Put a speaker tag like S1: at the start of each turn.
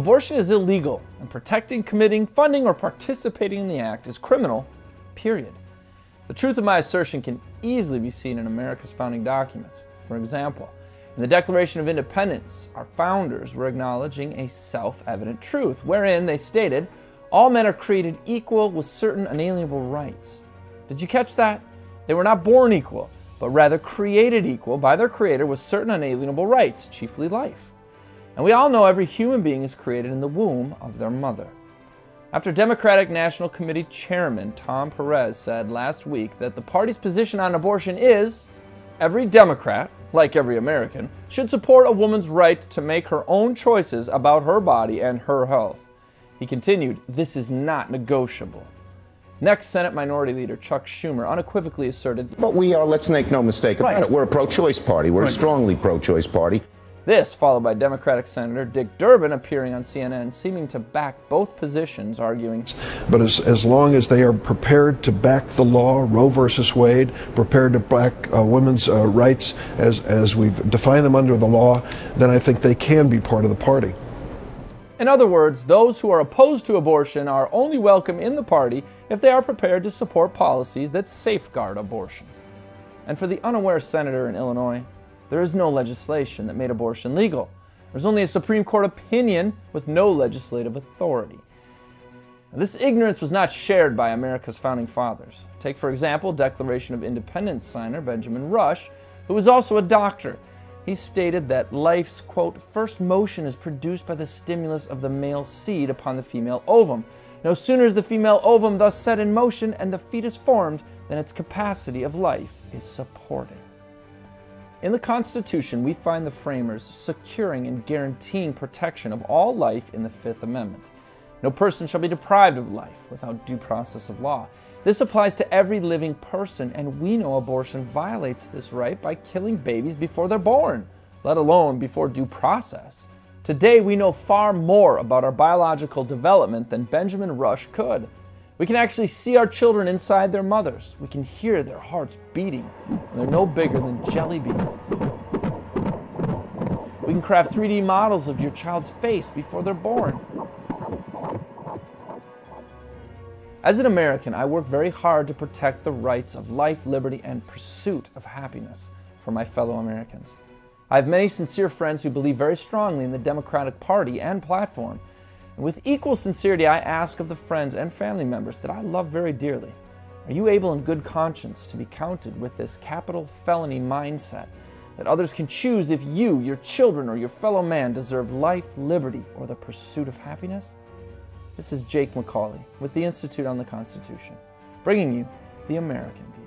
S1: Abortion is illegal, and protecting, committing, funding, or participating in the act is criminal, period. The truth of my assertion can easily be seen in America's founding documents. For example, in the Declaration of Independence, our founders were acknowledging a self evident truth, wherein they stated, All men are created equal with certain unalienable rights. Did you catch that? They were not born equal, but rather created equal by their Creator with certain unalienable rights, chiefly life. And we all know every human being is created in the womb of their mother. After Democratic National Committee Chairman Tom Perez said last week that the party's position on abortion is every Democrat, like every American, should support a woman's right to make her own choices about her body and her health. He continued, This is not negotiable. Next, Senate Minority Leader Chuck Schumer unequivocally asserted,
S2: But we are, let's make no mistake about
S1: Right.
S2: it, we're a pro choice party. We're a strongly pro choice party.
S1: This followed by Democratic Senator Dick Durbin appearing on CNN, seeming to back both positions, arguing,
S3: But as, as long as they are prepared to back the law, Roe versus Wade, prepared to back uh, women's uh, rights as, as we've defined them under the law, then I think they can be part of the party.
S1: In other words, those who are opposed to abortion are only welcome in the party if they are prepared to support policies that safeguard abortion. And for the unaware senator in Illinois, there is no legislation that made abortion legal. There's only a Supreme Court opinion with no legislative authority. This ignorance was not shared by America's founding fathers. Take, for example, Declaration of Independence signer Benjamin Rush, who was also a doctor. He stated that life's, quote, first motion is produced by the stimulus of the male seed upon the female ovum. No sooner is the female ovum thus set in motion and the fetus formed than its capacity of life is supported. In the Constitution, we find the framers securing and guaranteeing protection of all life in the Fifth Amendment. No person shall be deprived of life without due process of law. This applies to every living person, and we know abortion violates this right by killing babies before they're born, let alone before due process. Today, we know far more about our biological development than Benjamin Rush could. We can actually see our children inside their mothers. We can hear their hearts beating, and they're no bigger than jelly beans. We can craft 3D models of your child's face before they're born. As an American, I work very hard to protect the rights of life, liberty, and pursuit of happiness for my fellow Americans. I have many sincere friends who believe very strongly in the Democratic Party and platform. And with equal sincerity, I ask of the friends and family members that I love very dearly Are you able in good conscience to be counted with this capital felony mindset that others can choose if you, your children, or your fellow man deserve life, liberty, or the pursuit of happiness? This is Jake MacAulay with the Institute on the Constitution, bringing you the American View.